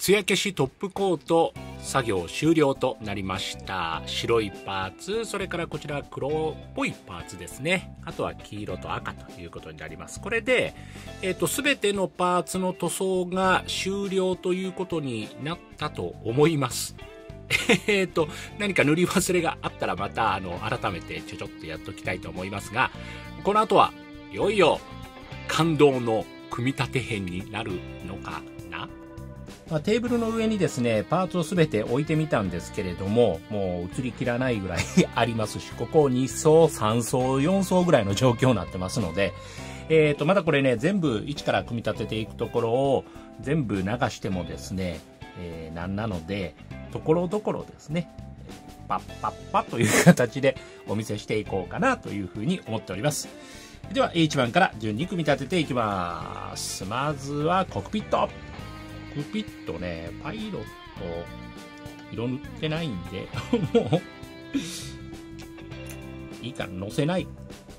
艶消しトップコート作業終了となりました。白いパーツそれからこちら黒っぽいパーツですね。あとは黄色と赤ということになります。これで、えーと、全てのパーツの塗装が終了ということになったと思います。えっと何か塗り忘れがあったらまたあの改めてちょちょっとやっときたいと思いますがこの後はいよいよ感動の組み立て編になるのかな？まあ、テーブルの上にですね、パーツをすべて置いてみたんですけれども、もう映りきらないぐらいありますし、ここ2層、3層、4層ぐらいの状況になってますので、えっ、ー、と、まだこれね、全部一から組み立てていくところを全部流してもですね、えー、なんなので、ところどころですね、パッパッパという形でお見せしていこうかなというふうに思っております。では、1番から順に組み立てていきます。まずはコクピット。コクピットね、パイロット、色塗ってないんで、もういいから載せない、ね、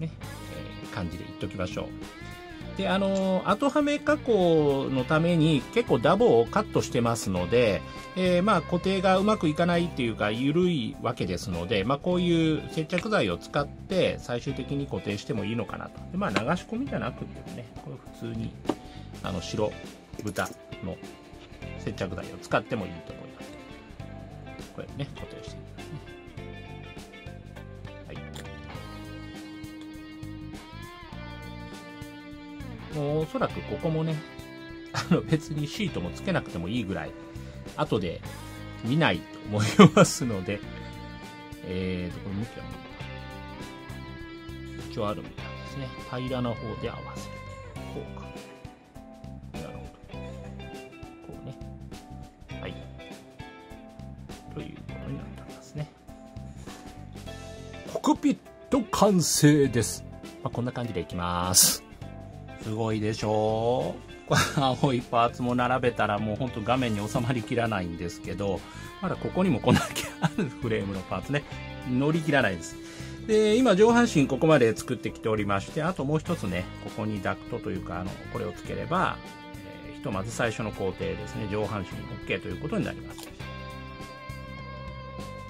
えー、感じで言っときましょう。で、あの、後はめ加工のために結構ダボをカットしてますので、えー、まあ固定がうまくいかないっていうか緩いわけですので、まあこういう接着剤を使って最終的に固定してもいいのかなと。でまあ流し込みじゃなくてもね、これ普通にあの白豚の接着剤を使ってもいいと思います。これね、固定していきますね。もうおそらくここもね、あの別にシートもつけなくてもいいぐらい、後で見ないと思いますので、えーと、これ向きは一応あるみたいですね。平らな方で合わせる。こうか。こうね。はい。ということになりますね。コクピット完成です。まあ、こんな感じでいきます。すごいでしょう青いパーツも並べたらもうほんと画面に収まりきらないんですけど、まだここにもこんだけあるフレームのパーツね、乗り切らないです。で、今上半身ここまで作ってきておりまして、あともう一つね、ここにダクトというか、あの、これをつければ、えー、ひとまず最初の工程ですね、上半身 OK ということになります。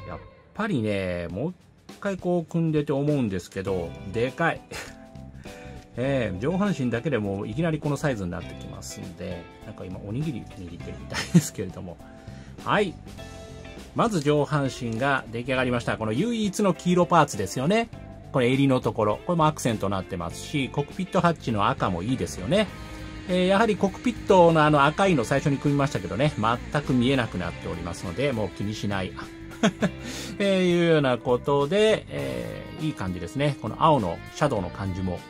やっぱりね、もう一回こう組んでて思うんですけど、でかい。えー、上半身だけでもいきなりこのサイズになってきますんで、なんか今おにぎり握ってるみたいですけれども。はい。まず上半身が出来上がりました。この唯一の黄色パーツですよね。これ襟のところ。これもアクセントになってますし、コックピットハッチの赤もいいですよね。えー、やはりコックピットのあの赤いの最初に組みましたけどね、全く見えなくなっておりますので、もう気にしない。えー、いうようなことで、えー、いい感じですね。この青のシャドウの感じも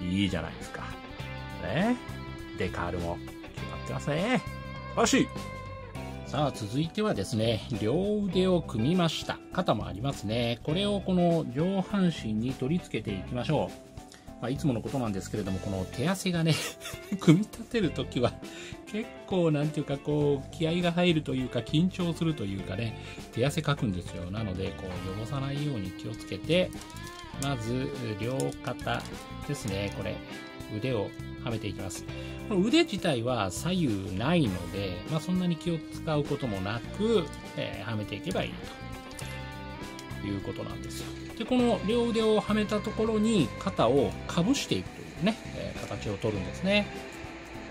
いいじゃないですか。ね。デカールも決まってますね。よしさあ、続いてはですね、両腕を組みました。肩もありますね。これをこの上半身に取り付けていきましょう。まあ、いつものことなんですけれども、この手汗がね 組み立てるときは、結構なんていうかこう、気合が入るというか、緊張するというかね、手汗かくんですよ。なので、こう、汚さないように気をつけて、まず、両肩ですね、これ、腕をはめていきます。この腕自体は左右ないので、まあ、そんなに気を使うこともなく、えー、はめていけばいいということなんですよ。でこの両腕をはめたところに肩をかぶしていくというね、えー、形をとるんですね、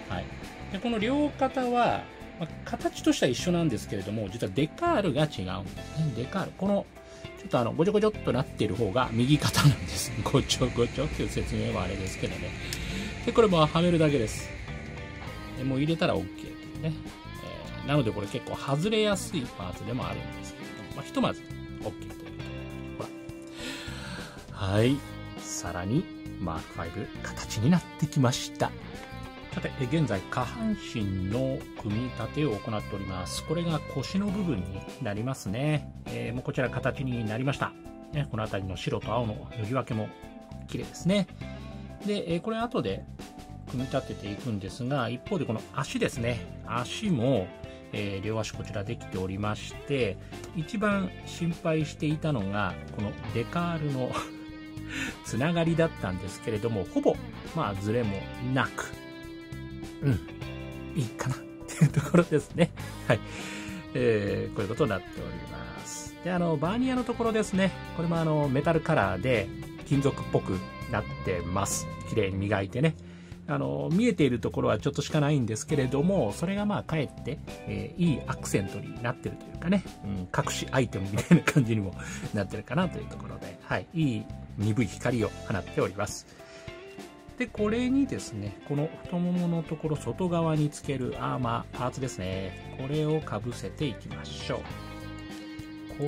はい、でこの両肩は、まあ、形としては一緒なんですけれども実はデカールが違うんですね。デカール。このちょっとあのごちょごちょっとなってる方が右肩なんです ごちょごちょっていう説明はあれですけどねでこれもはめるだけですでもう入れたら OK というね、えー、なのでこれ結構外れやすいパーツでもあるんですけれども、まあ、ひとまず OK と。ほらはい。さらに、マーク5、形になってきました。さて、現在、下半身の組み立てを行っております。これが腰の部分になりますね。えー、もうこちら形になりました。ね、この辺りの白と青の塗り分けも綺麗ですね。で、え、これ後で組み立てていくんですが、一方でこの足ですね。足も、えー、両足こちらできておりまして、一番心配していたのが、このデカールの つながりだったんですけれども、ほぼ、まあ、ズレもなく、うん、いいかなっていうところですね。はい。えー、こういうことになっております。で、あの、バーニアのところですね。これもあの、メタルカラーで金属っぽくなってます。綺麗に磨いてね。あの、見えているところはちょっとしかないんですけれども、それがまあかえって、えー、いいアクセントになってるというかね、うん、隠しアイテムみたいな感じにもなってるかなというところで、はい、いい鈍い光を放っております。で、これにですね、この太もものところ外側につけるアーマー、パーツですね。これをかぶせていきましょう。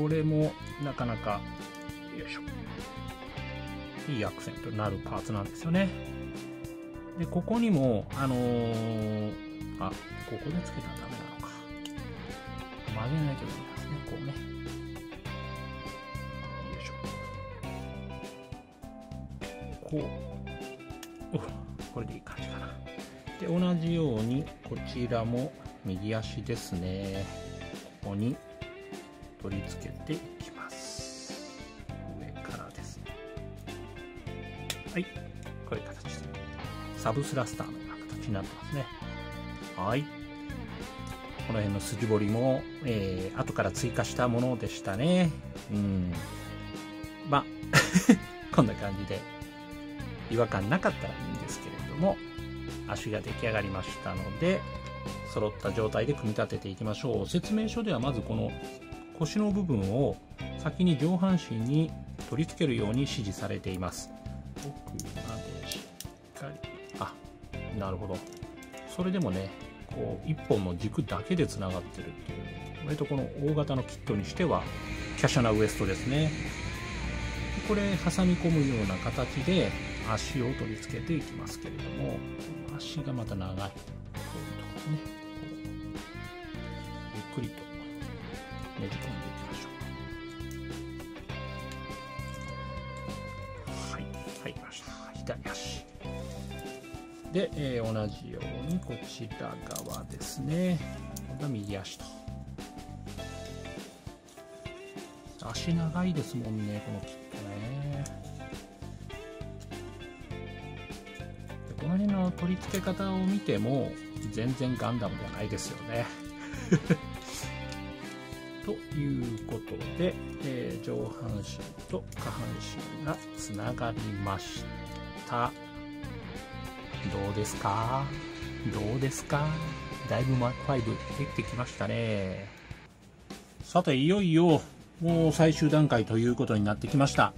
これもなかなか、よいしょ。いいアクセントになるパーツなんですよね。で、ここにも、あのー、あ、ここでつけたらダメなのか。曲げないとダメなんですね、こうね。よいしょ。こう。これでいい感じかな。で、同じように、こちらも右足ですね。ここに取り付けていきます。上からですね。はい。こういう形で。サブスラスターのような形になってますね。はい。この辺の筋彫りも、えー、後から追加したものでしたね。うん。まあ、こんな感じで、違和感なかったらいいんですけれども、足が出来上がりましたので、揃った状態で組み立てていきましょう。説明書ではまずこの腰の部分を先に上半身に取り付けるように指示されています。奥までしっかりあなるほどそれでもねこう1本の軸だけでつながってるっていう割とこの大型のキットにしては華奢なウエストですねこれ挟み込むような形で足を取り付けていきますけれども足がまた長いこういうところね。ゆっくりとねじ込んでいきましょう。はい入りました。左足。で、えー、同じようにこちら側ですね。今度は右足と。足長いですもんねこのキッでこの取り付け方を見ても全然ガンダムではないですよね ということで、えー、上半身と下半身がつながりましたどうですか？どうですか？だいぶマーク5できてきましたね。さて、いよいよ、もう最終段階ということになってきました。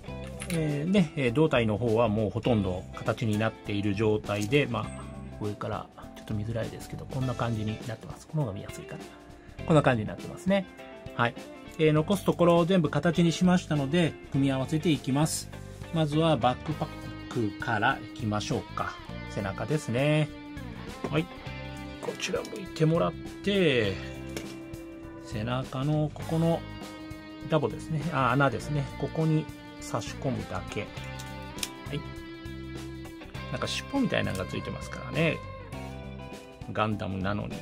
えー、ね、胴体の方はもうほとんど形になっている状態で、まあ、上からちょっと見づらいですけど、こんな感じになってます。この方が見やすいかな。こんな感じになってますね。はい。えー、残すところを全部形にしましたので、組み合わせていきます。まずはバックパックからいきましょうか。背中ですね。はい。こちら向いてもらって、背中のここのダボですね。あ、穴ですね。ここに差し込むだけ。はい。なんか尻尾みたいなのがついてますからね。ガンダムなのに。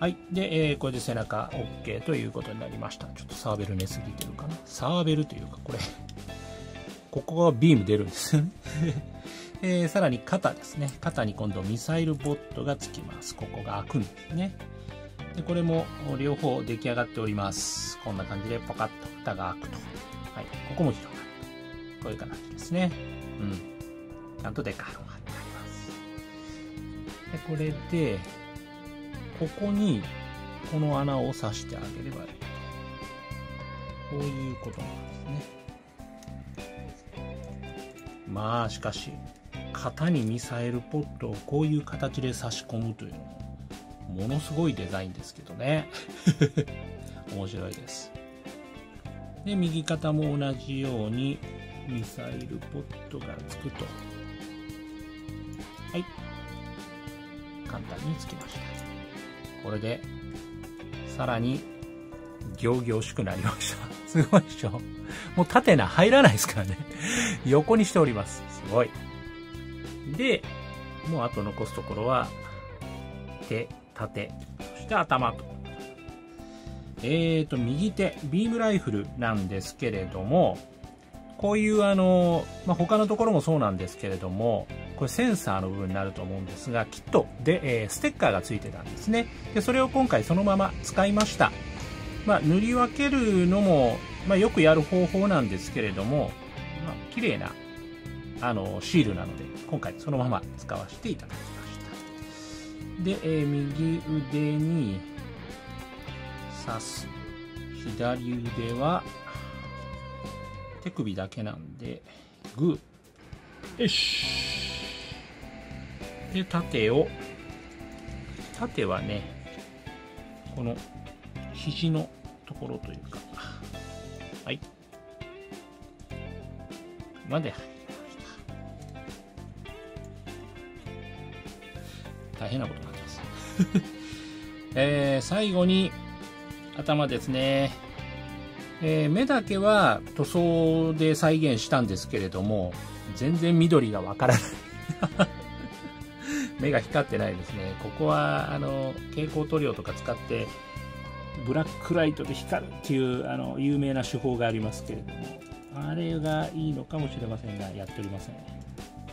はい。で、えー、これで背中 OK ということになりました。ちょっとサーベル寝すぎてるかな。サーベルというか、これ ここがビーム出るんですよね えー、さらに肩ですね。肩に今度ミサイルボットがつきます。ここが開くんですね。でこれも両方出来上がっております。こんな感じでポカッと蓋が開くと。ここも広がる。こういう形ですね。うん。ちゃんとデカールが貼ってあります。で、これで、ここにこの穴を刺してあげればいい。こういうことなんですね。まあ、しかし、型にミサイルポットをこういう形で差し込むというのもものすごいデザインですけどね 面白いですで右肩も同じようにミサイルポットがつくと。はい。簡単につきました。これでさらに行々しくなりました。すごいでしょ。もう縦な入らないですからね。横にしております。すごい。で、もうあと残すところは、手、縦、そして頭と。えーと、右手、ビームライフルなんですけれども、こういうあの、まあ、他のところもそうなんですけれども、これセンサーの部分になると思うんですが、キットで、えー、ステッカーがついてたんですね。で、それを今回そのまま使いました。まあ、塗り分けるのも、まあ、よくやる方法なんですけれども、まあ、綺麗な、あの、シールなので、今回そのまま使わせていただきました。で、えー、右腕に刺す。左腕は、手首だけなんで、グー。よし。で、縦を、縦はね、この肘のところというか、はい。まで入りました。大変なことになってます。えー、最後に、頭ですね。えー、目だけは塗装で再現したんですけれども、全然緑がわからない 目が光ってないですね。ここは、あの、蛍光塗料とか使って、ブラックライトで光るっていう、あの、有名な手法がありますけれども、あれがいいのかもしれませんが、やっておりません。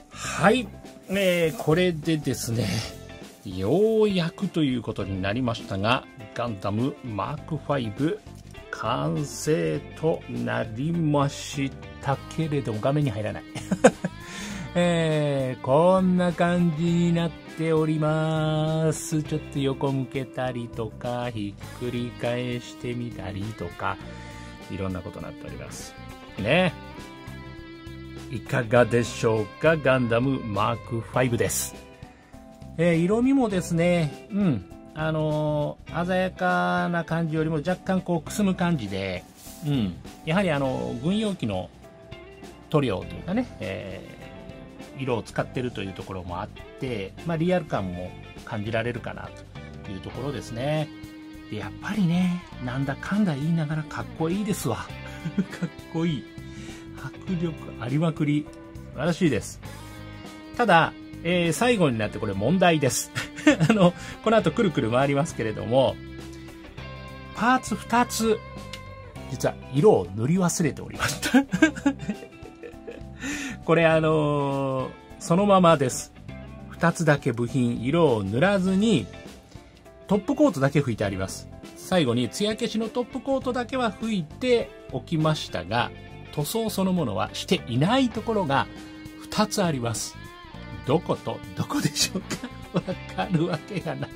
はい。えー、これでですね、ようやくということになりましたが、ガンダムマーク5完成となりましたけれども、画面に入らない。えー、こんな感じになっております。ちょっと横向けたりとか、ひっくり返してみたりとか、いろんなことになっております。ね。いかがでしょうか？ガンダムマーク5です。えー、色味もですね、うん、あのー、鮮やかな感じよりも若干こうくすむ感じで、うん、やはりあの軍用機の塗料というかね、えー、色を使ってるというところもあって、まあ、リアル感も感じられるかなというところですね。でやっぱりねなんだかんだ言いながらかっこいいですわ。かっこいい。迫力ありまくり。素晴らしいです。ただ、えー、最後になってこれ問題です あの、この後くるくる回りますけれども、パーツ2つ、実は色を塗り忘れておりました これあのー、そのままです。2つだけ部品、色を塗らずに、トップコートだけ拭いてあります。最後に艶消しのトップコートだけは拭いておきましたが、塗装そのものはしていないところが2つあります。どことどこでしょうか？わかるわけがない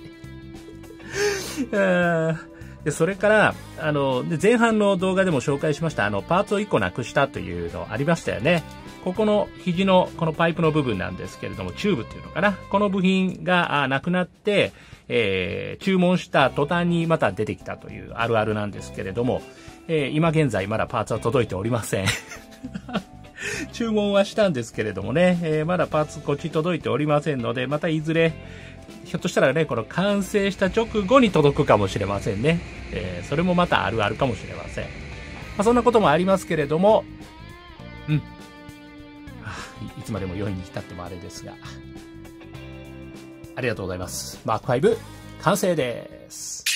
でそれから、あの、で前半の動画でも紹介しました、あの、パーツを1個なくしたというのありましたよね。ここの肘のこのパイプの部分なんですけれども、チューブっていうのかな？この部品がなくなって、えー、注文した途端にまた出てきたというあるあるなんですけれども、えー、今現在まだパーツは届いておりません。注文はしたんですけれどもね、えー、まだパーツこっち届いておりませんので、またいずれ、ひょっとしたらね、この完成した直後に届くかもしれませんね。えー、それもまたあるあるかもしれません。まあ、そんなこともありますけれども、うん。いつまでも余韻に浸ってもあれですが。ありがとうございます。マーク5、完成です。